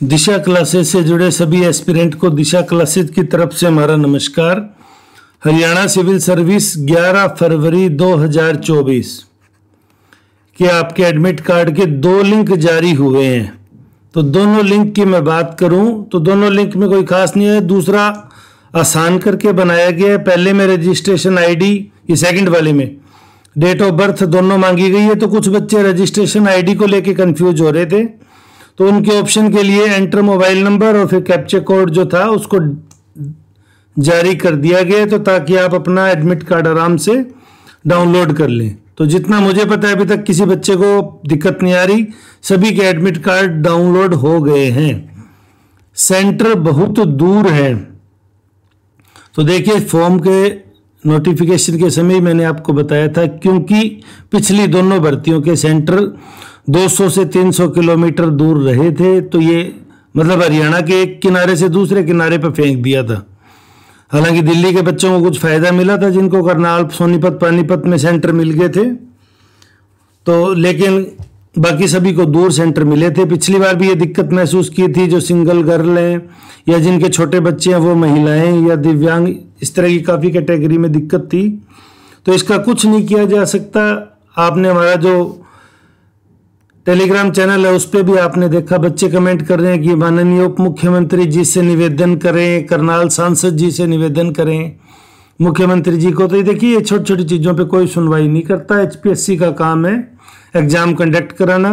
दिशा classes से जुड़े सभी एस्पिरेंट को दिशा क्लासेस की तरफ़ से हमारा नमस्कार। हरियाणा सिविल सर्विस 11 फरवरी 2024 के आपके एडमिट कार्ड के दो लिंक जारी हुए हैं। तो दोनों लिंक की मैं बात करूँ तो दोनों लिंक में कोई खास नहीं है। दूसरा, आसान करके बनाया गया है। पहले में रजिस्ट्रेशन आईडी, ये सेकंड वाले में। डेट ऑफ़ बर्थ दोनों मांगी गई है तो कुछ बच्चे रजिस्ट्रेशन आईडी को लेके कंफ्यूज हो रहे थे। तो उनके ऑप्शन के लिए एंटर मोबाइल नंबर और फिर कैप्चर कोड जो था, उसको जारी कर दिया गया तो ताकि आप अपना एडमिट कार्ड आराम से डाउनलोड कर लें। तो जितना मुझे पता है अभी तक किसी बच्चे को दिक्कत नहीं आ रही, सभी के एडमिट कार्ड डाउनलोड हो गए हैं। सेंटर बहुत दूर है। तो देखिए फॉर्म के नोटिफिकेशन के समय मैंने आपको बताया था, क्योंकि पिछली दोनों भर्तियों के सेंटर 200 से 300 किलोमीटर दूर रहे थे तो ये मतलब हरियाणा के एक किनारे से दूसरे किनारे पर फेंक दिया था। हालाँकि दिल्ली के बच्चों को कुछ फ़ायदा मिला था, जिनको करनाल, सोनीपत, पानीपत में सेंटर मिल गए थे। तो लेकिन बाकी सभी को दूर सेंटर मिले थे। पिछली बार भी ये दिक्कत महसूस की थी, जो सिंगल गर्ल हैं, या जिनके छोटे बच्चे हैं, वो महिलाएँ या दिव्यांग, इस तरह की काफ़ी कैटेगरी में दिक्कत थी। तो इसका कुछ नहीं किया जा सकता। आपने हमारा जो टेलीग्राम चैनल है, उस पर भी आपने देखा, बच्चे कमेंट कर रहे हैं कि माननीय उप मुख्यमंत्री जी से निवेदन करें, करनाल सांसद जी से निवेदन करें। मुख्यमंत्री जी को तो ये देखिए, ये छोटी छोटी चीज़ों पे कोई सुनवाई नहीं करता एचपीएससी का काम है एग्ज़ाम कंडक्ट कराना।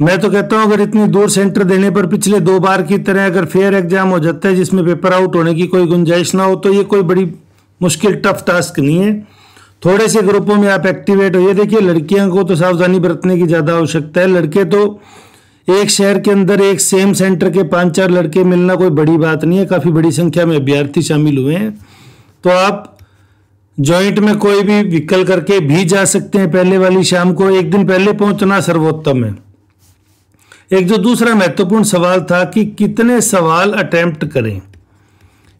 मैं तो कहता हूँ, अगर इतनी दूर सेंटर देने पर पिछले दो बार की तरह अगर फेयर एग्ज़ाम हो जाता है, जिसमें पेपर आउट होने की कोई गुंजाइश ना हो तो ये कोई बड़ी मुश्किल टफ टास्क नहीं है। थोड़े से ग्रुपों में आप एक्टिवेट हो। ये देखिए, लड़कियों को तो सावधानी बरतने की ज़्यादा आवश्यकता है। लड़के तो एक शहर के अंदर एक सेम सेंटर के पाँच चार लड़के मिलना कोई बड़ी बात नहीं है। काफ़ी बड़ी संख्या में अभ्यर्थी शामिल हुए हैं। तो आप जॉइंट में कोई भी विकल करके भी जा सकते हैं पहले वाली शाम को। एक दिन पहले पहुँचना सर्वोत्तम है। एक जो दूसरा महत्वपूर्ण सवाल था कि कितने सवाल अटेम्प्ट करें?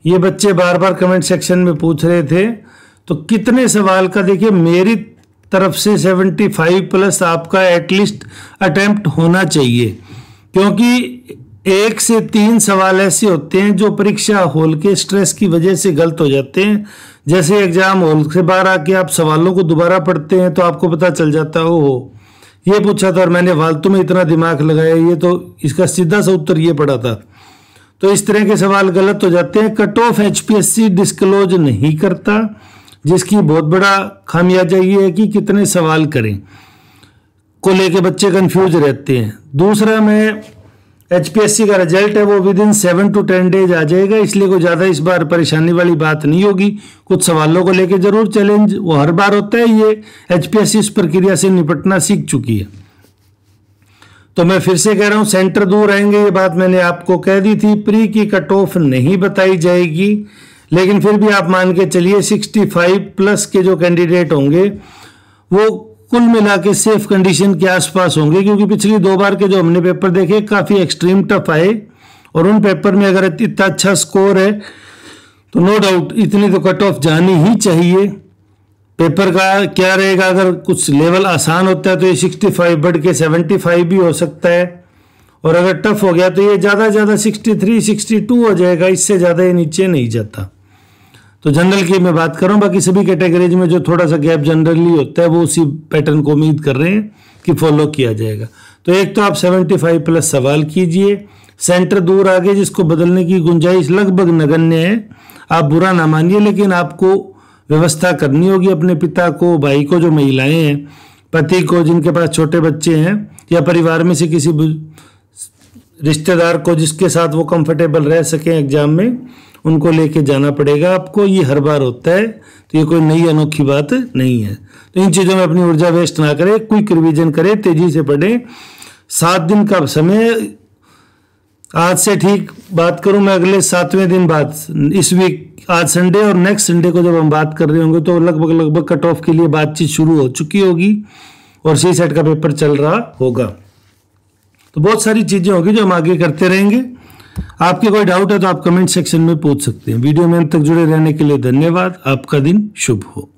ये बच्चे बार बार कमेंट सेक्शन में पूछ रहे थे। तो कितने सवाल का, देखिए, मेरी तरफ़ से 75 प्लस आपका एटलीस्ट अटेम्प्ट होना चाहिए। क्योंकि एक से तीन सवाल ऐसे होते हैं जो परीक्षा हॉल के स्ट्रेस की वजह से गलत हो जाते हैं। जैसे एग्ज़ाम हॉल से बाहर आके आप सवालों को दोबारा पढ़ते हैं तो आपको पता चल जाता है हो ये पूछा था और मैंने फालतू में इतना दिमाग लगाया, ये तो इसका सीधा सा उत्तर ये पड़ा था। तो इस तरह के सवाल गलत हो जाते हैं। कट ऑफ़ एचपीएससी डिस्क्लोज नहीं करता। जिसकी बहुत बड़ा खामियाजा ये है कि कितने सवाल करें। को लेके बच्चे कंफ्यूज रहते हैं। दूसरा, में एच का रिज़ल्ट है, वो within seven to ten days आ जाएगा, इसलिए कोई ज़्यादा इस बार परेशानी वाली बात नहीं होगी। कुछ सवालों को लेके ज़रूर चैलेंज वो हर बार होता है, ये एचपीएससी इस प्रक्रिया से निपटना सीख चुकी है। तो मैं फिर से कह रहा हूँ सेंटर दूर आएँगे, ये बात मैंने आपको कह दी थी, प्री की कट ऑफ़ नहीं बताई जाएगी। लेकिन फिर भी आप मान के चलिए 65 प्लस के जो कैंडिडेट होंगे, वो कुल मिला के सेफ़ कंडीशन के आसपास होंगे, क्योंकि पिछली दो बार के जो हमने पेपर देखे, काफ़ी एक्सट्रीम टफ आए। और उन पेपर में अगर इतना अच्छा स्कोर है तो नो डाउट इतनी तो कट ऑफ़ जानी ही चाहिए। पेपर का क्या रहेगा, अगर कुछ लेवल आसान होता है तो ये 65 बढ़ के 75 भी हो सकता है। और अगर टफ हो गया तो ये ज़्यादा ज़्यादा 63 62 हो जाएगा, इससे ज़्यादा ये नीचे नहीं जाता। तो जनरल की मैं बात कर रहा हूँ, बाकी सभी कैटेगरीज में जो थोड़ा सा गैप जनरली होता है, वो उसी पैटर्न को उम्मीद कर रहे हैं कि फॉलो किया जाएगा। तो एक तो आप 75 प्लस सवाल कीजिए। सेंटर दूर आगे जिसको बदलने की गुंजाइश लगभग नगण्य है। आप बुरा ना मानिए, लेकिन आपको व्यवस्था करनी होगी अपने पिता को, भाई को, जो महिलाएँ हैं। पति को, जिनके पास छोटे बच्चे हैं, या परिवार में से किसी रिश्तेदार को जिसके साथ वो कंफर्टेबल रह सकें एग्ज़ाम में। उनको लेके जाना पड़ेगा। आपको ये हर बार होता है तो ये कोई नई अनोखी बात नहीं है। तो इन चीज़ों में अपनी ऊर्जा वेस्ट ना करें, क्विक रिविजन करें, तेज़ी से पढ़ें। सात दिन का समय, आज से ठीक बात करूँ मैं अगले सातवें दिन बाद, इस वीक आज संडे और नेक्स्ट संडे को जब हम बात कर रहे होंगे तो लगभग लगभग कट ऑफ़ के लिए बातचीत शुरू हो चुकी होगी और सी सेट का पेपर चल रहा होगा। तो बहुत सारी चीज़ें होगी जो हम आगे करते रहेंगे। आपके कोई डाउट है तो आप कमेंट सेक्शन में पूछ सकते हैं। वीडियो में अंत तक जुड़े रहने के लिए धन्यवाद। आपका दिन शुभ हो।